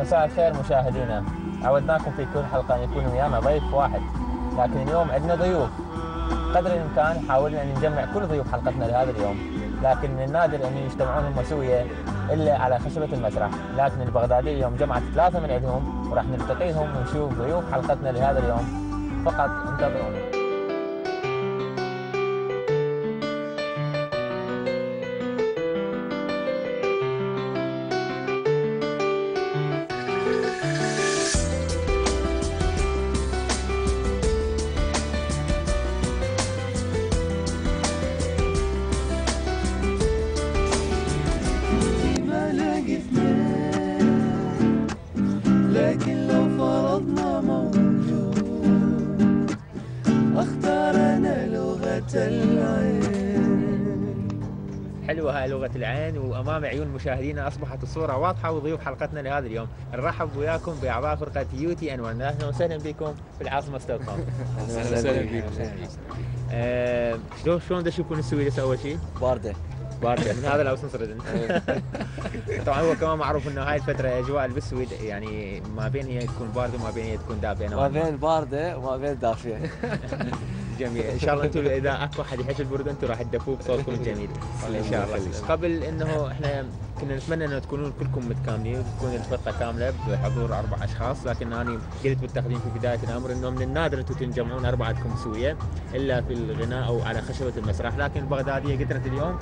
مساء الخير مشاهدينا. عودناكم في كل حلقة أن يكون ويانا ضيف واحد. لكن اليوم عندنا ضيوف. قدر الإمكان حاولنا أن نجمع كل ضيوف حلقتنا لهذا اليوم. لكن من النادر أن يجتمعون هم سوية إلا على خشبة المسرح. لكن البغدادية اليوم جمعت ثلاثة من عندهم وراح نلتقيهم ونشوف ضيوف حلقتنا لهذا اليوم. فقط انتظرونا. حلوة هاي لغة العين وأمام عيون مشاهدينا أصبحت الصورة واضحة وضيوف حلقتنا لهذا اليوم. نرحب وياكم بأعضاء فرقة يوتي أنوان أهلا وسهلا بكم في العاصمة ستوكهولم. أهلا وسهلا بك آه، شلون شلون تشوفون السويدس أول شيء؟ باردة. باردة. من هذا الأوسن صردن طبعا هو كمان معروف إنه هاي الفترة اجواء بالسويد يعني ما بين هي تكون باردة وما بين هي تكون دافئة ما. بين باردة وما بين دافية. جميل إن شاء الله أنتم إذا أكو أحد يحش البرد أنتم راح تدفوه بصوتكم الجميل إن شاء الله. قبل إنه إحنا كنا نتمنى إنه تكونون كلكم متكاملين وتكون الفرقة كاملة بحضور أربع أشخاص لكن أنا قلت بالتقديم في بداية الأمر إنه من النادر أنتم تنجمعون أربعتكم سوية إلا في الغناء أو على خشبة المسرح. لكن البغداديه قدرت اليوم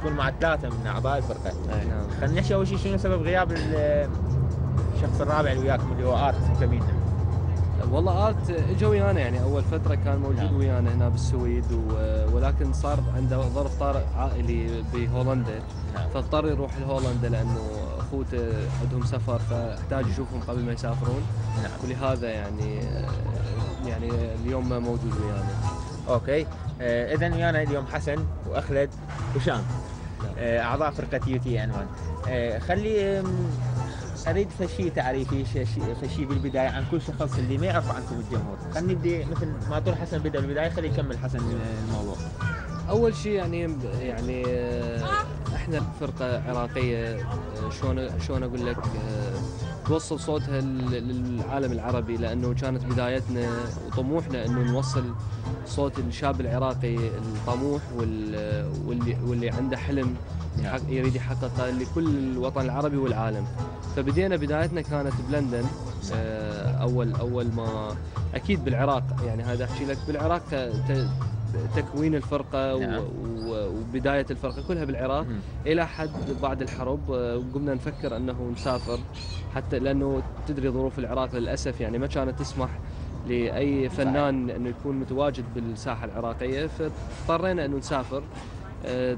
تكون مع ثلاثة من أعضاء الفرقة. خلينا نحكي أول شيء شنو سبب غياب ال- الشخص الرابع اللي وياكم اللي هو آرت كمين والله آرت إجى ويانا يعني أول فترة كان موجود نعم. ويانا هنا بالسويد ولكن صار عنده ظرف طارئ عائلي بهولندا. نعم. فاضطر يروح لهولندا لأنه أخوته عندهم سفر فاحتاج يشوفهم قبل ما يسافرون. نعم. ولهذا يعني يعني اليوم موجود ويانا. okay. آه اذا ويانا اليوم حسن وأخلد وشام. آه أعضاء فرقة UTN1 آه خلي اريد شيء تعريفي شيء بالبداية عن كل شخص اللي ما يعرف عنكم الجمهور. خلينا نبدي مثل ما طول حسن بدا بالبداية خليه يكمل حسن الموضوع. أول شيء يعني يعني آه، إحنا فرقة عراقية آه، شلون شلون أقول لك آه، توصل صوتها لل- للعالم العربي لأنه كانت بدايتنا وطموحنا إنه نوصل صوت الشاب العراقي الطموح وال- واللي واللي عنده حلم يحق- يريد يحققه لكل الوطن العربي والعالم فبدينا بدايتنا كانت بلندن آه، اول أول ما أكيد بالعراق يعني هذا أحكي لك بالعراق تكوين الفرقة نعم. وبداية الفرقة كلها بالعراق مم. إلى حد بعد الحرب آه، قمنا نفكر أنه نسافر حتى لأنه تدري ظروف العراق للأسف يعني ما كانت تسمح لأي فنان أنه يكون متواجد بالساحة العراقية فاضطرينا أنه نسافر آه،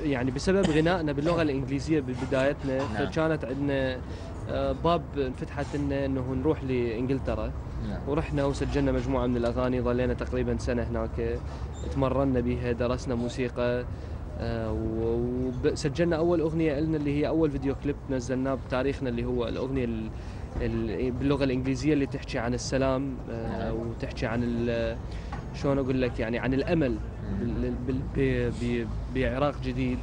يعني بسبب غنائنا باللغة الإنجليزية ببدايتنا نعم. فكانت عندنا آه، باب انفتحت لنا إنه نروح لإنجلترا نعم. ورحنا وسجلنا مجموعة من الأغاني ظلينا تقريبا سنة هناك تمرنا بها درسنا موسيقى آه، وسجلنا أول أغنية لنا اللي هي أول فيديو كليب نزلناه بتاريخنا اللي هو الأغنية ال- ال- باللغة الإنجليزية اللي تحكي عن السلام آه، وتحكي عن شلون أقول لك يعني عن الأمل بعراق جديد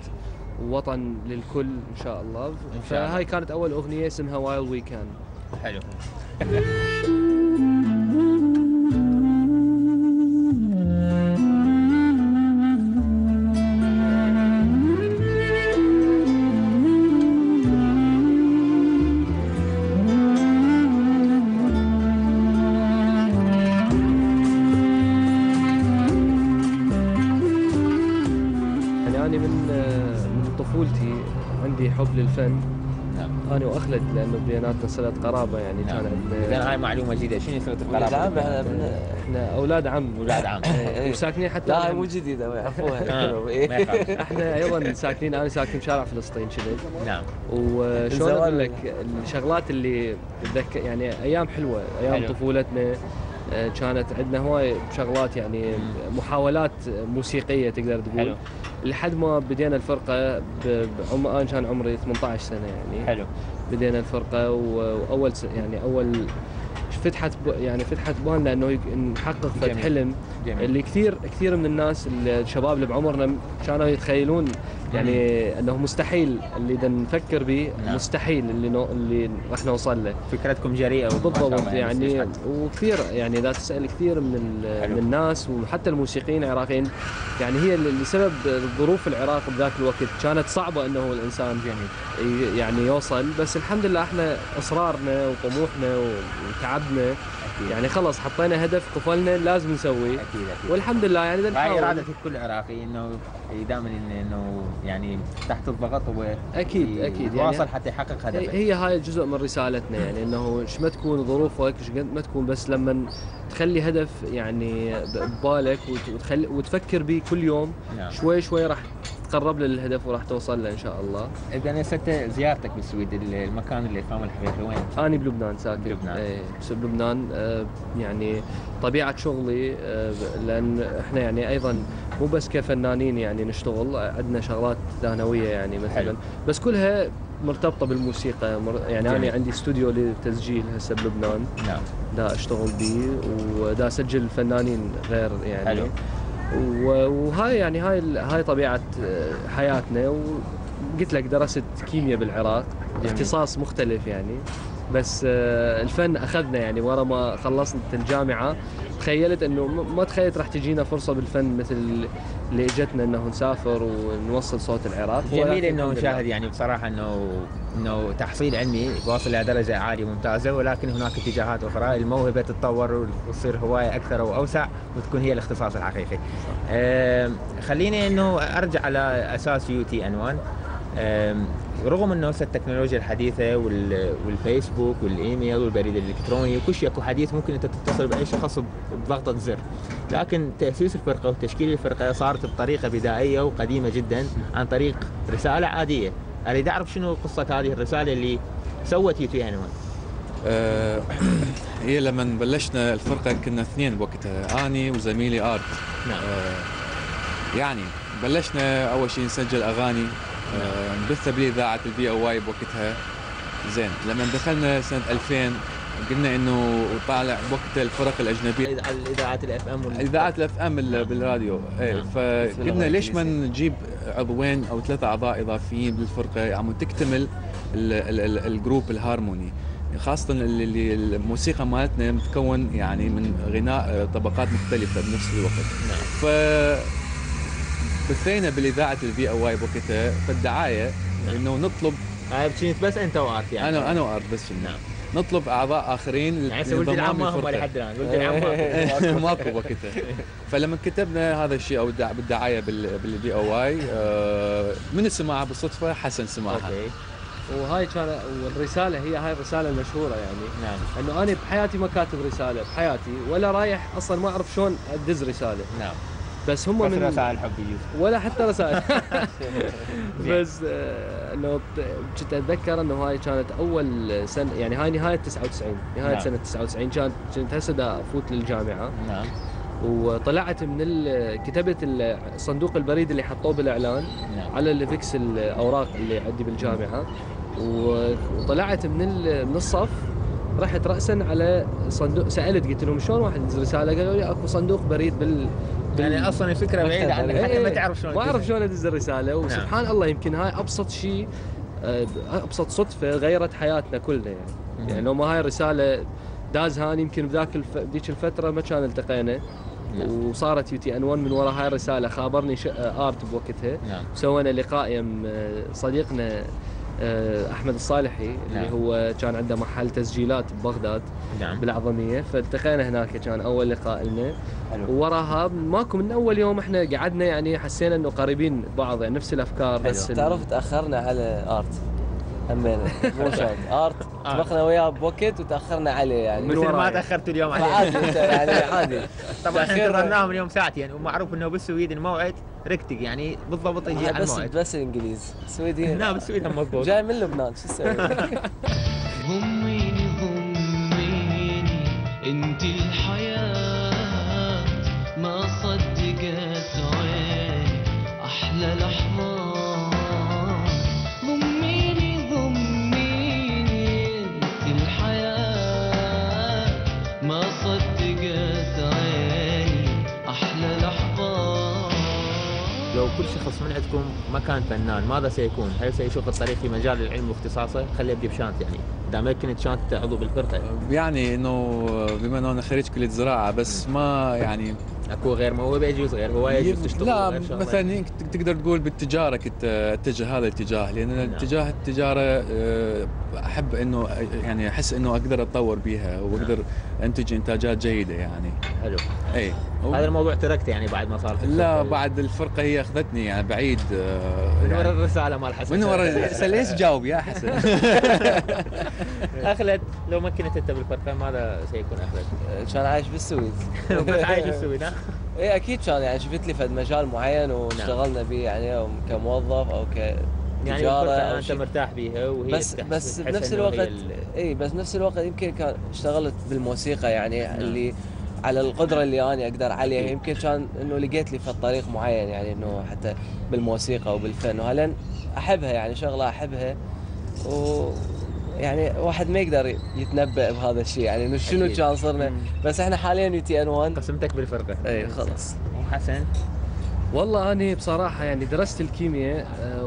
ووطن للكل إن شاء الله. فهاي كانت أول أغنية اسمها وايل وي كان حلو. يعني أنا من آه، من طفولتي عندي حب للفن. نعم. أنا وأخلد لأنه بيناتنا صلة قرابة يعني نعم. كان إذا عندنا هاي معلومة جديدة شنو صلة القرابة؟ عم إحنا من- إحنا أولاد عم. أولاد عم. إيه، إيه. وساكنين حتى لا هاي مو جديدة يعرفوها. آه، إيه. إحنا أيضا ساكنين أنا ساكن بشارع فلسطين كذي. نعم. وشلون أقول لك الشغلات اللي تذكر يعني أيام حلوة أيام حلو. طفولتنا. آه، كانت عندنا هواي شغلات يعني محاولات موسيقية تقدر تقول. حلو. لحد ما بدينا الفرقة بعم... أنا كان عمري 18 سنة يعني. حلو. بدينا الفرقة وأول. يعني أول فتحت ب... يعني فتحت بالنا إنه نحقق فد. حلم جميل. اللي كثير كثير من الناس الشباب اللي بعمرنا كانوا يتخيلون يعني أنه مستحيل اللي إذا نفكر به نعم. مستحيل اللي نو اللي راح نوصل له. فكرتكم جريئة بالضبط يعني صحة. وكثير يعني إذا تسأل كثير من. من الناس وحتى الموسيقيين العراقيين يعني هي لسبب ظروف العراق بذاك الوقت كانت صعبة إنه الإنسان جميل. يعني يوصل بس الحمد لله إحنا إصرارنا وطموحنا وتعبنا. يعني خلص حطينا هدف قفلنا لازم نسويه. أكيد أكيد. والحمد لله يعني هاي إرادة كل عراقي إنه دائما إنه يعني تحت الضغط هو أكيد أكيد يعني حتى يحقق هدفه هي هاي جزء من رسالتنا يعني إنه إيش ما تكون ظروفك إيش قد ما تكون بس لما تخلي هدف يعني ببالك وت- وتخلي وتفكر به كل يوم نعم. شوي شوي راح تقرب للهدف وراح توصل له إن شاء الله. أنا ست زيارتك بالسويد ال- المكان الإقامة الحقيقي وين؟ أنا بلبنان ساكن بلبنان. إيه بلبنان آه يعني طبيعة شغلي آه لأن إحنا يعني أيضا مو بس كفنانين يعني نشتغل عندنا شغلات ثانويه يعني مثلا حلو. بس كلها مرتبطة بالموسيقى مر- يعني جميل. أنا عندي استوديو للتسجيل هسه بلبنان نعم دا أشتغل به ودا أسجل فنانين غير يعني حلو. وهاي يعني هاي هاي طبيعة آه، حياتنا. وقلت لك درست كيمياء بالعراق. اختصاص مختلف يعني. بس آه، الفن أخذنا يعني ورا ما خلصت الجامعة. تخيلت انه ما تخيلت راح تجينا فرصة بالفن مثل اللي اجتنا انه نسافر ونوصل صوت العراق جميل إنه. نشاهد يعني بصراحة انه إنه تحصيل علمي واصل إلى درجة عالية ممتازة ولكن هناك اتجاهات أخرى الموهبة تتطور وتصير هواية أكثر وأوسع وتكون هي الاختصاص الحقيقي. آم، خليني إنه أرجع على أساس UTN1 آم، رغم إنه هسه التكنولوجيا الحديثة وال- والفيسبوك والإيميل والبريد الإلكتروني وكل شيء أكو حديث ممكن أنت تتصل بأي شخص بضغطة زر. لكن تأسيس الفرقة وتشكيل الفرقة صارت بطريقة بدائية وقديمة جدا عن طريق رسالة عادية. أريد أعرف شنو قصة هذه الرسالة اللي سوت UTN1 هي لما بلشنا الفرقة كنا اثنين بوقتها آني وزميلي آرت. نعم. آه، يعني بلشنا أول شيء نسجل أغاني. آه، نبثها بإذاعة ال VOY بوقتها. زين لما دخلنا سنة 2000 قلنا إنه طالع بوقتها الفرق الأجنبية. على الإذاعات ال FM إذاعة ال FM بالراديو. إيه نعم. فقلنا ليش ما نجيب عضوين أو ثلاثة أعضاء إضافيين بالفرقة؟ عم تكتمل ال- ال- ال group ال harmony. خاصة اللي- الموسيقى مالتنا متكون يعني من غناء آه، طبقات مختلفة بنفس الوقت. نعم. ف بثينا بالإذاعة ال VOY بوقتها فالدعاية. إنه نطلب هاي بس أنت وأرت يعني. أنا أنا وأرت بس. نعم. نطلب أعضاء آخرين يعني لانضمام العم ما هم. لحد الآن. ولد العم. ماكو وقتها فلما كتبنا هذا الشيء أو الدع- بالدعاية بال VOY من سمعها بالصدفة؟ حسن سمعها okay. وهاي كان والرسالة هي هاي الرسالة المشهورة يعني. نعم. إنه أنا بحياتي ما كاتب رسالة بحياتي ولا رايح أصلا ما أعرف شلون أدز رسالة. نعم. بس هم بس من رسائل حب ولا حتى رسائل. بس آه، إنه كنت أتذكر إنه هاي كانت أول سنة يعني هاي نهاية 99 نهاية نعم. سنة 99 كانت كنت هسه دا أفوت للجامعة. نعم. وطلعت من كتبت صندوق البريد اللي حطوه بالإعلان نعم. على الفيكس الأوراق اللي عندي بالجامعة. وطلعت من من الصف رحت راسا على صندوق سألت قلت لهم شلون واحد رسالة؟ قالوا لي أكو صندوق بريد بال- يعني أصلا الفكرة بعيدة عنك حتى ما إيه، تعرف شلون ما أعرف. شلون أدز الرسالة وسبحان الله يمكن هاي أبسط شيء آه، أبسط صدفة غيرت حياتنا كلنا يعني. يعني لو ما هاي الرسالة دازها أنا يمكن بذاك الف... الفترة ما كان التقينا. نعم. وصارت UTN1 من وراء هاي الرسالة خابرني ش... آه، آرت بوقتها. نعم. سوينا لقاء يم آه، صديقنا أحمد الصالحي اللي نعم. هو كان عنده محل تسجيلات ببغداد نعم. بالأعظمية فالتقينا هناك كان أول لقاء لنا. ووراها ماكو من أول يوم إحنا قعدنا يعني حسينا إنه قريبين بعض يعني نفس الأفكار بس تعرف تأخرنا على آرت. همينا مو شرط. آرت سبقنا وياه بوقت وتأخرنا عليه يعني. من مثل ما. تاخرتوا اليوم عليه. عادي يعني عادي. طبعا إحنا انتظرناهم اليوم ساعتين ومعروف إنه بالسويد الموعد ركتك يعني بالضبط يجي على بس الموعد. بس الإنجليز. سويدي لا بالسويد هم مضبوط جاي من لبنان شو تسوي؟ ضميني ضميني انت الحياة ما صدقت عيني أحلى لحظات كل شخص من عندكم ما كان فنان ماذا سيكون؟ هل سيشق الطريق في مجال العلم واختصاصه؟ خلي ابدي بشانت يعني دام كنت شانت عضو بالفرقة يعني إنه بما إنه أنا خريج كلية زراعة بس ما يعني اكو غير موهبه يجوز غير هوايه يجوز تشتغل لا غير شغلة. مثلا تقدر تقول بالتجارة كنت أتجه هذا الاتجاه لأن نعم. اتجاه التجارة آه، أحب إنه يعني أحس إنه أقدر أتطور بيها وأقدر أنتج إنتاجات جيدة يعني حلو اي هذا الموضوع تركته يعني بعد ما صار في لا. بعد الفرقة هي أخذتني يعني بعيد آه، من ورا يعني الرساله مال حسن من ورا هسه ليش جاوب يا حسن اخلد لو ما كنت أنت بالفرقة ماذا سيكون اخلد؟ كان عايش بالسويد بس عايش بالسويد ها؟ اي أكيد كان يعني شفت لي فد مجال معين واشتغلنا به يعني أو كموظف أو يعني الفرقه أو أنت. مرتاح بيها وهي بس بس بنفس إنه الوقت ال- اي بس بنفس الوقت يمكن كان اشتغلت بالموسيقى يعني نعم. اللي على القدرة اللي أنا أقدر عليها. يمكن كان إنه لقيت لي في الطريق معين يعني إنه حتى بالموسيقى وبالفن. وهلا أحبها يعني شغلة أحبها. و يعني واحد ما يقدر يتنبأ بهذا الشيء. يعني إنه شنو. كان صرنا. بس إحنا حاليا UTN1 قسمتك بالفرقة. إي خلص حسن والله أنا بصراحة يعني درست الكيمياء آه،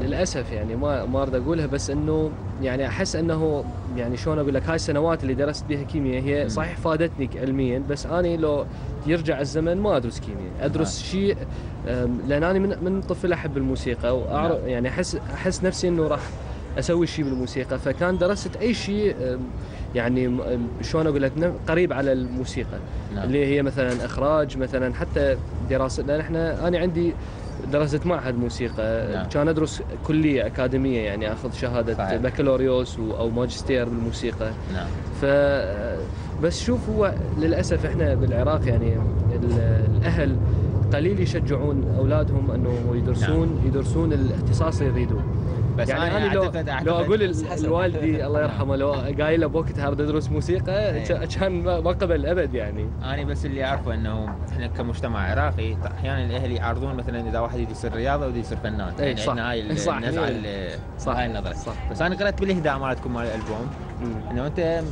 وللاسف يعني ما ما أريد أقولها بس إنه يعني أحس إنه يعني شلون أقول لك هاي السنوات اللي درست بها كيمياء هي صحيح فادتني علميا بس أنا لو يرجع الزمن ما أدرس كيمياء. أدرس شيء آم، لأن أنا من من طفل أحب الموسيقى وأعرف يعني أحس أحس نفسي إنه راح أسوي شيء بالموسيقى فكان درست أي شيء يعني شلون أقول لك قريب على الموسيقى نعم. اللي هي مثلا إخراج مثلا حتى دراسة لأن إحنا أنا عندي درست معهد موسيقى نعم. كان أدرس كلية أكاديمية يعني آخذ شهادة صحيح. بكالوريوس أو ماجستير بالموسيقى نعم ف بس شوف هو للأسف إحنا بالعراق يعني ال- الأهل قليل يشجعون أولادهم انه يدرسون نعم. يدرسون الاختصاص اللي يريدوه بس يعني أنا أنا لو لو أقول. الوالدي الله يرحمه لو قايل له بوقتها اريد ادرس موسيقى إيه. كان ما قبل أبد يعني أنا بس اللي أعرفه إنه إحنا كمجتمع عراقي أحيانا الاهل يعارضون مثلا إذا واحد يدرس الرياضه ويدرس يصير فنان إي يعني صح. عندنا هاي صح. النزعه صح. هاي النظرة صح. بس أنا قرأت بالإهداء مالتكم مال الألبوم إنه أنت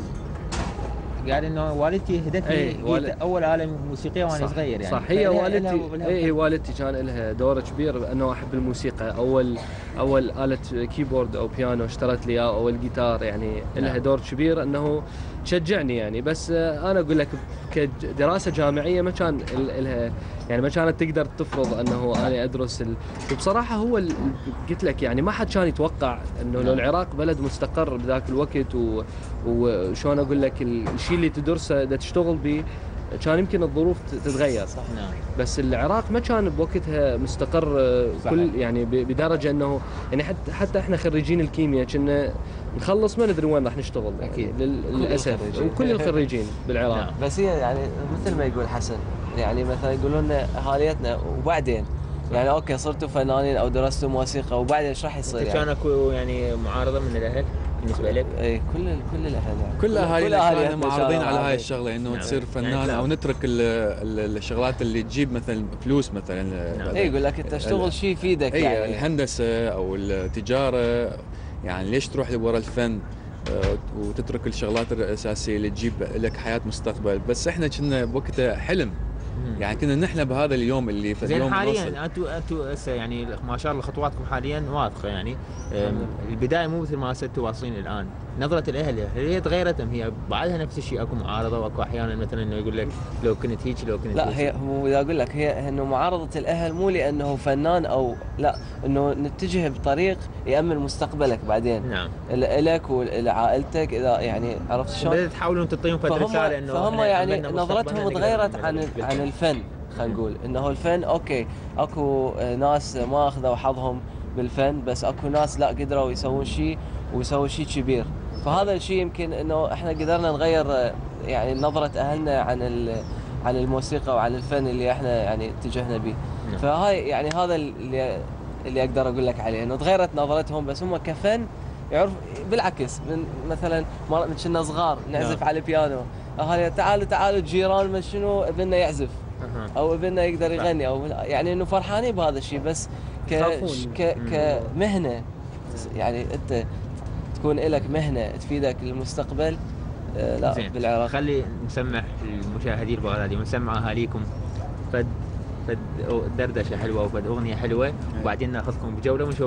قال إنه والدتي هدتني لي والد- أول اله موسيقيه وأنا. صغير يعني صح هي والدتي هي والدتي كان لها دور كبير أنه أحب الموسيقى اول أول آلة كيبورد أو بيانو اشترت لي إياه أو الجيتار يعني لها نعم. دور كبير أنه تشجعني يعني بس آه، أنا أقول لك كدراسة جامعية ما كان لها يعني ما كانت تقدر تفرض أنه أنا أدرس ال... وبصراحة هو ال... قلت لك يعني ما حد كان يتوقع أنه لو. العراق بلد مستقر بذاك الوقت و... وشلون أقول لك ال- الشيء اللي تدرسه إذا تشتغل به كان يمكن الظروف تتغير. صح نعم. بس العراق ما كان بوقتها مستقر آه، صحيح. كل يعني بدرجة إنه يعني حتى حتى إحنا خريجين الكيمياء كنا نخلص ما ندري وين راح نشتغل. يعني كل للأسف. وكل الخريجين بالعراق. نعم. بس هي يعني مثل ما يقول حسن يعني مثلا يقولون لنا اهاليتنا وبعدين يعني أوكي صرتوا فنانين أو درستوا موسيقى وبعدين إيش راح يصير يعني؟ كان أكو يعني معارضة من الأهل؟ بالنسبة لك؟ اي كل كل الاهل يعني كل اهالينا أهالينا كانوا معارضين على هاي. الشغلة إنه نعم. تصير فنان لا. أو نترك ال- ال- الشغلات اللي تجيب مثلا فلوس مثلا نعم. اي يقول لك أنت اشتغل شيء يفيدك اي يعني الهندسة أو التجارة يعني ليش تروح لورا الفن آه، وتترك الشغلات الأساسية اللي تجيب لك حياة مستقبل بس إحنا كنا بوقتها حلم يعني كنا نحلم بهذا اليوم اللي في زين اليوم. حاليا أنتم أنتم هسه يعني ما شاء الله خطواتكم حاليا واضحة يعني. البداية مو مثل ما أنتم واصلين الآن. نظرة الأهل. هل هي تغيرت ام هي بعدها نفس الشيء. أكو معارضة وأكو أحيانا مثلا إنه يقول لك لو كنت هيك لو كنت لا هيك. هي هو إذا أقول لك هي إنه معارضة الأهل مو لأنه فنان أو لا إنه نتجه بطريق يأمن مستقبلك بعدين. نعم. لك ولعائلتك إذا يعني عرفت شلون؟ بدأت تحاولون تعطيهم فد رساله إنه فهم يعني نظرتهم تغيرت عن بالفن. عن الفن خلينا نقول. إنه الفن okay أكو ناس ما أخذوا حظهم بالفن بس أكو ناس لا قدروا يسوون شيء ويسوون شيء كبير. فهذا الشيء يمكن إنه إحنا قدرنا نغير يعني نظرة أهلنا عن عن الموسيقى وعن الفن اللي إحنا يعني اتجهنا به نعم. فهاي يعني هذا اللي اللي أقدر أقول لك عليه إنه تغيرت نظرتهم بس هم كفن يعرف بالعكس من مثلا من كنا صغار نعزف نعم. على البيانو اهالي تعالوا تعالوا جيران من شنو ابننا يعزف. أو ابننا يقدر يغني أو يعني إنه فرحانين بهذا الشيء بس. ك كمهنة يعني أنت تكون لك مهنة تفيدك للمستقبل آه، لا زين. بالعراق. خلي نسمع المشاهدين البغدادي ونسمع أهاليكم. فد فد دردشة حلوة وفد أغنية حلوة وبعدين نأخذكم بجولة ونشوف